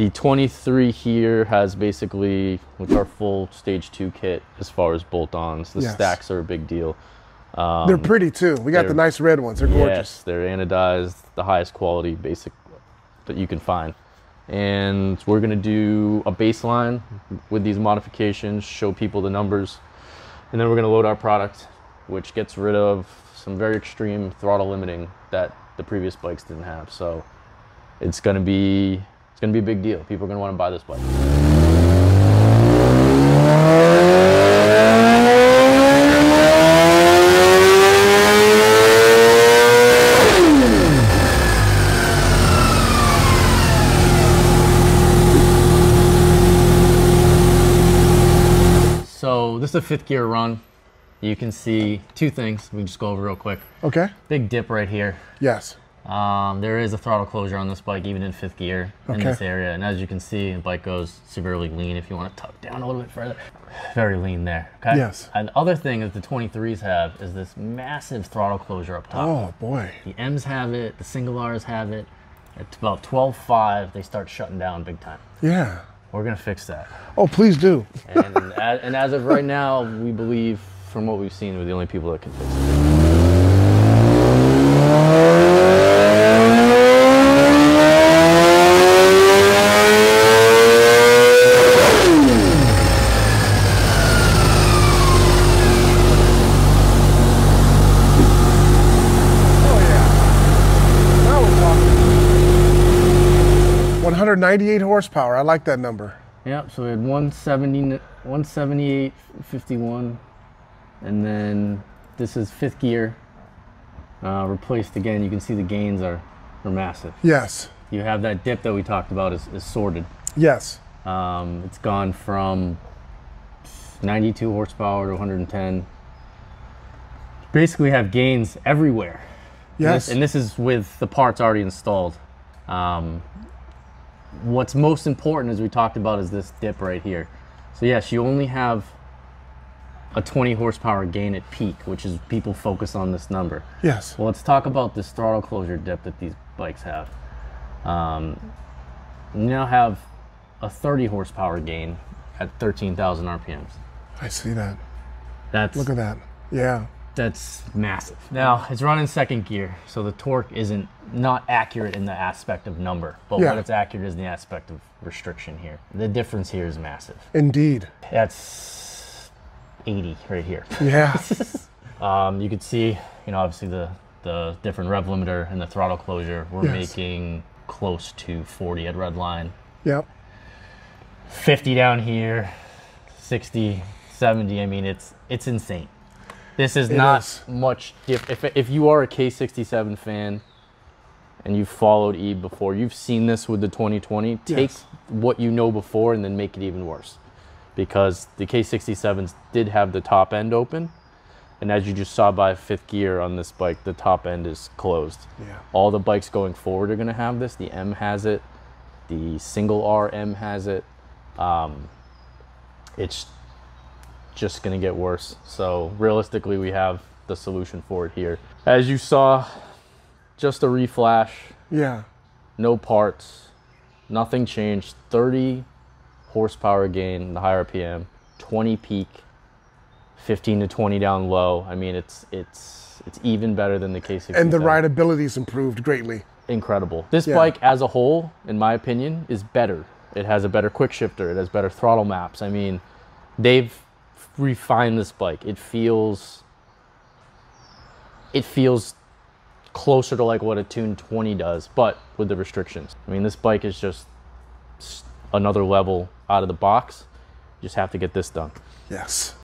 The 23 here has basically, with our full stage two kit as far as bolt-ons, the Yes. stacks are a big deal. they're pretty too. We got the nice red ones. They're gorgeous. Yes, they're anodized, the highest quality basic that you can find. And we're gonna do a baseline with these modifications, show people the numbers, and then we're gonna load our product, which gets rid of some very extreme throttle limiting that the previous bikes didn't have. So it's gonna be it's gonna be a big deal. People are gonna want to buy this bike. So this is a fifth gear run. You can see two things. We can just go over real quick. Okay. Big dip right here. Yes. Um, there is a throttle closure on this bike, even in fifth gear in this area. And as you can see, the bike goes severely lean if you want to tuck down a little bit further. Very lean there. Okay. Yes. And the other thing that the 23s have is this massive throttle closure up top. Oh boy. The M's have it, the single R's have it. At about 12.5, they start shutting down big time. Yeah. We're going to fix that. Oh, please do. And, as, and as of right now, we believe, from what we've seen, we're the only people that can fix it. Oh yeah. Now we're talking. 198 horsepower. I like that number. Yep, so we had 170, 178, 51, and then this is fifth gear. Uh, replaced again, you can see the gains are, are massive. Yes. You have that dip that we talked about is, is sorted. Yes. Um, it's gone from 92 horsepower to 110. Basically have gains everywhere. And Yes. this- And this is with the parts already installed. Um, what's most important, as we talked about, is this dip right here. So yes, you only have a 20 horsepower gain at peak, which is people focus on this number. yes. Well, let's talk about this throttle closure dip that these bikes have. Um, you now have a 30 horsepower gain at 13,000 RPMs. I see that. That's Look at that. Yeah. That's massive. Now it's running second gear, so the torque isn't not accurate in the aspect of number, but Yeah. what it's accurate is in the aspect of restriction here. The difference here is massive. Indeed. That's 80 right here. Yeah. Um, you could see, you know, obviously the the different rev limiter and the throttle closure. We're Yes. making close to 40 at red line, yep. 50 down here, 60, 70. I mean, it's it's insane. This is It not is. much. Diff- if if you are a K67 fan and you've followed E before, you've seen this with the 2020. Take Yes. what you know before and then make it even worse, because the K67s did have the top end open. And as you just saw by fifth gear on this bike, the top end is closed. Yeah. All the bikes going forward are going to have this. The M has it. The single R M has it. Um, it's just going to get worse. So realistically, we have the solution for it here. As you saw, just a reflash, Yeah. no parts, nothing changed. 30 horsepower gain, the higher RPM, 20 peak, 15 to 20 down low. I mean, it's it's it's even better than the K67. And the rideability's improved greatly. incredible. This Yeah. bike as a whole, in my opinion, is better. It has a better quick shifter. It has better throttle maps. I mean, they've refined this bike. It feels it feels closer to like what a Tune 20 does, but with the restrictions. I mean, this bike is just another level out of the box. You just have to get this done. Yes.